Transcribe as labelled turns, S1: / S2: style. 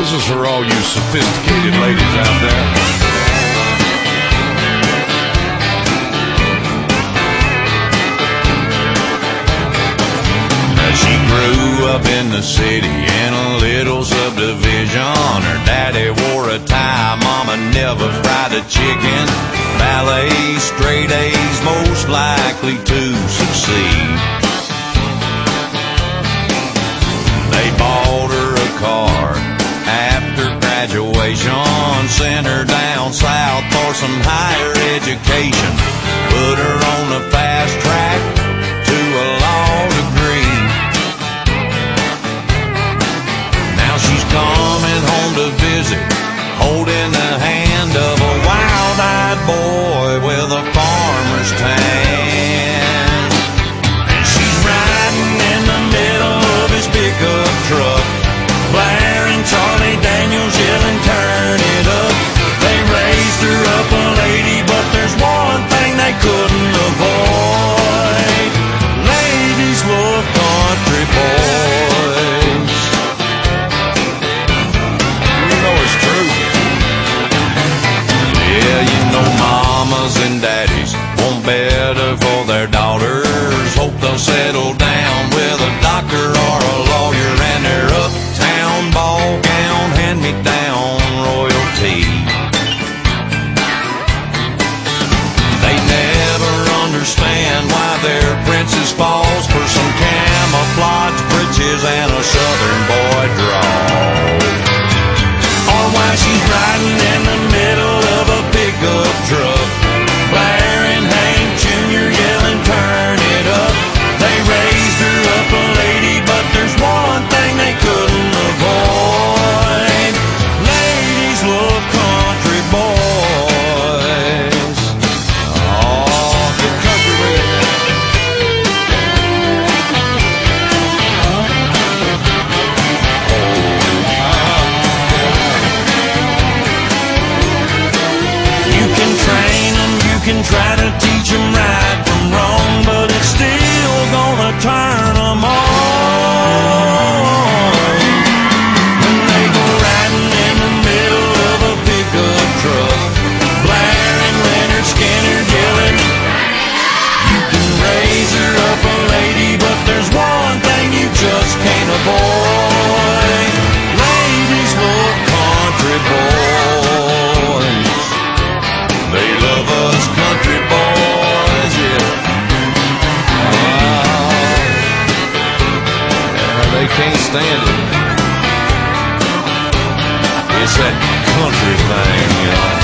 S1: This is for all you sophisticated ladies out there. She grew up in the city in a little subdivision. Her daddy wore a tie, mama never fried a chicken. Ballet, straight A's, most likely to succeed. some higher education. Yeah, you know mamas and daddies want better for their daughters. Hope they'll settle down with a doctor or a lawyer and their uptown ball gown hand me down. standing. It's that country thing, you know.